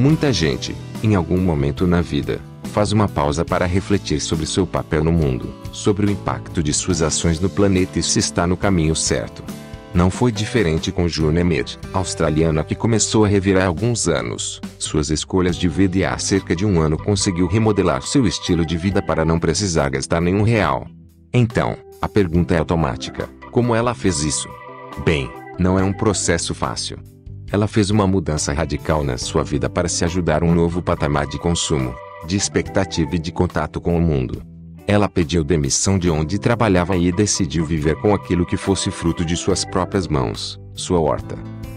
Muita gente, em algum momento na vida, faz uma pausa para refletir sobre seu papel no mundo, sobre o impacto de suas ações no planeta e se está no caminho certo. Não foi diferente com June Emmet, australiana que começou a revirar há alguns anos suas escolhas de vida e há cerca de um ano conseguiu remodelar seu estilo de vida para não precisar gastar nenhum real. Então, a pergunta é automática: como ela fez isso? Bem, não é um processo fácil. Ela fez uma mudança radical na sua vida para se ajudar um novo patamar de consumo, de expectativa e de contato com o mundo. Ela pediu demissão de onde trabalhava e decidiu viver com aquilo que fosse fruto de suas próprias mãos, sua horta.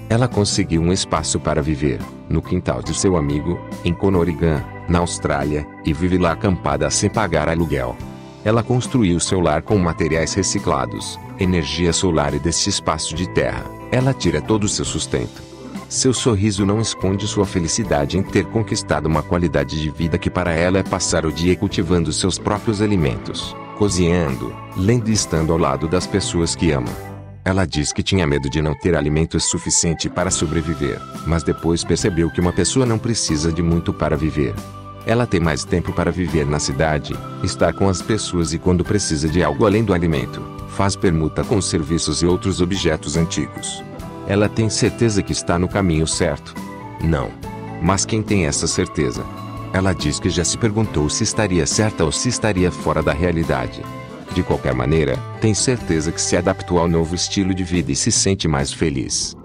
Ela conseguiu um espaço para viver, no quintal de seu amigo, em Conorigan, na Austrália, e vive lá acampada sem pagar aluguel. Ela construiu seu lar com materiais reciclados, energia solar e desse espaço de terra. Ela tira todo o seu sustento. Seu sorriso não esconde sua felicidade em ter conquistado uma qualidade de vida que para ela é passar o dia cultivando seus próprios alimentos, cozinhando, lendo e estando ao lado das pessoas que ama. Ela diz que tinha medo de não ter alimento suficiente para sobreviver, mas depois percebeu que uma pessoa não precisa de muito para viver. Ela tem mais tempo para viver na cidade, estar com as pessoas e quando precisa de algo além do alimento, faz permuta com serviços e outros objetos antigos ela tem certeza que está no caminho certo. Não. Mas quem tem essa certeza? Ela diz que já se perguntou se estaria certa ou se estaria fora da realidade. De qualquer maneira, tem certeza que se adaptou ao novo estilo de vida e se sente mais feliz.